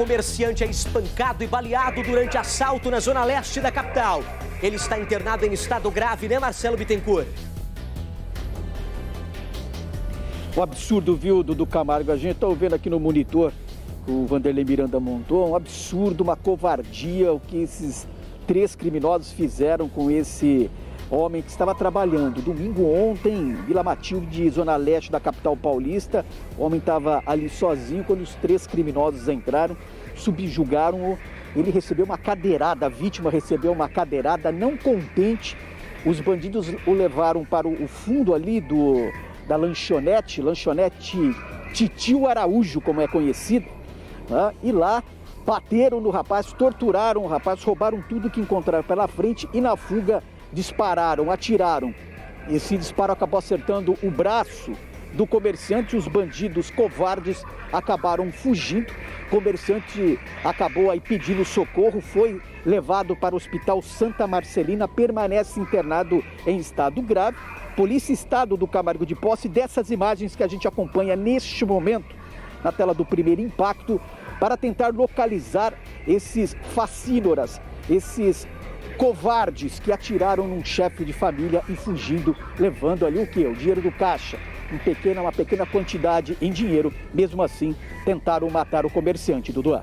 comerciante é espancado e baleado durante assalto na zona leste da capital. Ele está internado em estado grave, né, Marcelo Bittencourt? O absurdo, viu, do Camargo? A gente está vendo aqui no monitor, o Vanderlei Miranda montou, um absurdo, uma covardia, o que esses três criminosos fizeram com esse homem que estava trabalhando domingo ontem, Vila Matilde, zona leste da capital paulista. O homem estava ali sozinho quando os três criminosos entraram, subjugaram-o. Ele recebeu uma cadeirada, a vítima recebeu uma cadeirada, não contente. Os bandidos o levaram para o fundo ali do, da lanchonete, lanchonete Titio Araújo, como é conhecido, né? e lá bateram no rapaz, torturaram o rapaz, roubaram tudo que encontraram pela frente e na fuga dispararam, atiraram. Esse disparo acabou acertando o braço do comerciante. Os bandidos covardes acabaram fugindo. O comerciante acabou aí pedindo socorro, foi levado para o Hospital Santa Marcelina, permanece internado em estado grave. Polícia Estado do Camargo de Posse, dessas imagens que a gente acompanha neste momento na tela do primeiro impacto, para tentar localizar esses facínoras, esses covardes que atiraram num chefe de família e fugindo, levando ali o quê? O dinheiro do caixa. Um pequena, uma pequena quantidade em dinheiro. Mesmo assim, tentaram matar o comerciante, Dudu.